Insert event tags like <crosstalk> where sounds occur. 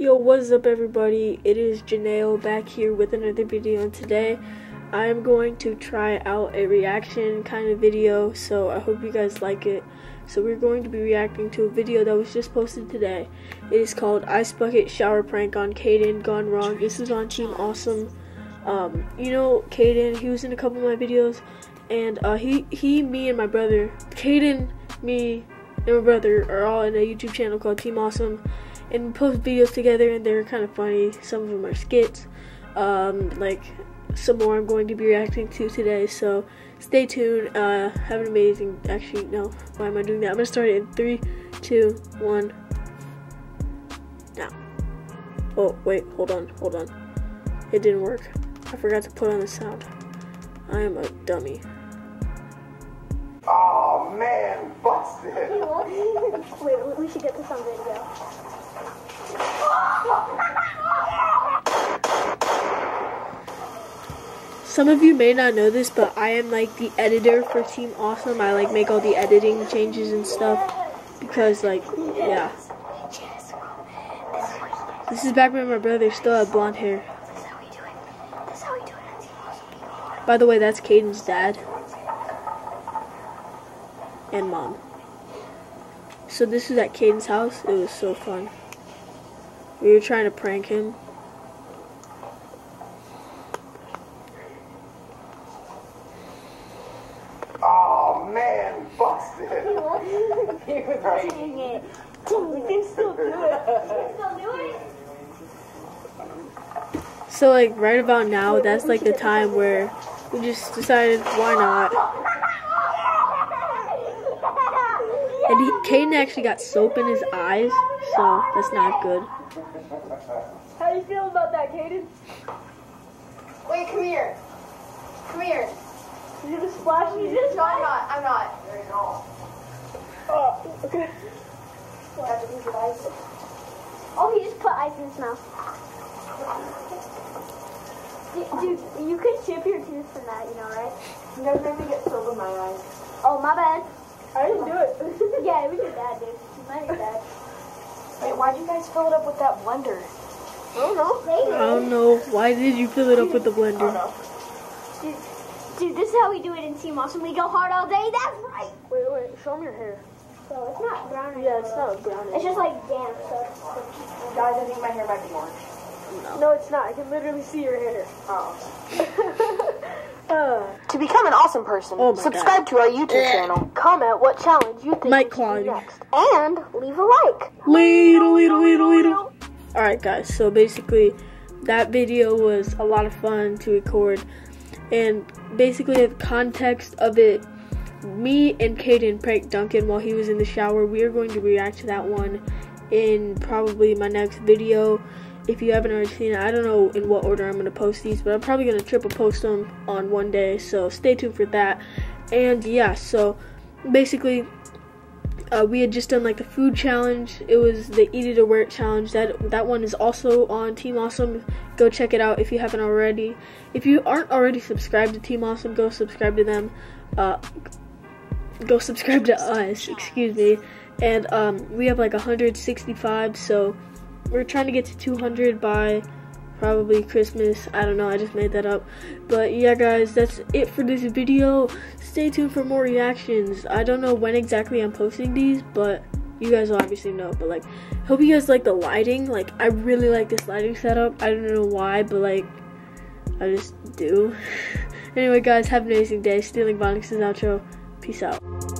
Yo, what's up everybody? It is Janelle back here with another video and today I am going to try out a reaction kind of video so I hope you guys like it. So we're going to be reacting to a video that was just posted today. It is called Ice Bucket Shower Prank on Kayden Gone Wrong. This is on Team Awesome. Um, you know Kayden, he was in a couple of my videos and uh, he, he, me and my brother, Kayden, me, and my brother are all in a YouTube channel called Team Awesome and post videos together and they're kind of funny. Some of them are skits. Um, like some more I'm going to be reacting to today. So stay tuned. Uh, have an amazing. Actually, no. Why am I doing that? I'm gonna start it in three, two, one. Now. Oh wait, hold on, hold on. It didn't work. I forgot to put on the sound. I am a dummy. Oh man, busted. <laughs> Wait, we should get this on video. Some of you may not know this, but I am like the editor for Team Awesome. I like make all the editing changes and stuff because like yeah. This is back when my brother still had blonde hair. By the way, that's Kayden's dad and mom. So this is at Kayden's house. It was so fun. We were trying to prank him. Oh man, busted. <laughs> Dang it. <laughs> We can still do it. We can still do it. So like right about now, that's like the time where we just decided why not. And he, Kayden actually got soap in his eyes, so that's not good. How do you feel about that, Kayden? Wait, come here. Come here. You gonna splash me this? No, I'm not. I'm not. Oh, okay. Oh, he just put ice in his mouth. Dude, dude, you could chip your tooth from that, you know, right? You guys made me get soap in my eyes. Oh, my bad. I didn't do it. Yeah, it was your dad, dude. It might be dad. Wait, why'd you guys fill it up with that blender? I don't know. I don't know. Why did you fill it up with the blender? Dude, dude, this is how we do it in Team Awesome. We go hard all day. That's right. Wait, wait, show me your hair. So it's not brown. Yeah, it's not brown. It's just like damp. So. Guys, I think my hair might be orange. No, it's not. I can literally see your hair. Oh. <laughs> To become an awesome person, Oh subscribe to our YouTube channel, comment what challenge you think Mic we should quality. do next, and leave a like. Little, little, little, little. Alright, guys, so basically, that video was a lot of fun to record. And basically, the context of it, me and Kayden pranked Duncan while he was in the shower. We are going to react to that one in probably my next video. If you haven't already seen it, I don't know in what order I'm going to post these, but I'm probably going to triple post them on one day. So stay tuned for that. And yeah, so basically, uh, we had just done like the food challenge. It was the eat it or wear it challenge. That that one is also on Team Awesome. Go check it out if you haven't already. If you aren't already subscribed to Team Awesome, go subscribe to them. Uh, go subscribe to us. Excuse me. And um, we have like 165, so we're trying to get to 200 by probably Christmas. I don't know. I just made that up. But yeah, guys, that's it for this video. Stay tuned for more reactions. I don't know when exactly I'm posting these, but you guys will obviously know. But like, hope you guys like the lighting. Like, I really like this lighting setup. I don't know why, but like, I just do. <laughs> anyway, guys, have an amazing day. Stealing Vonix's outro. Peace out.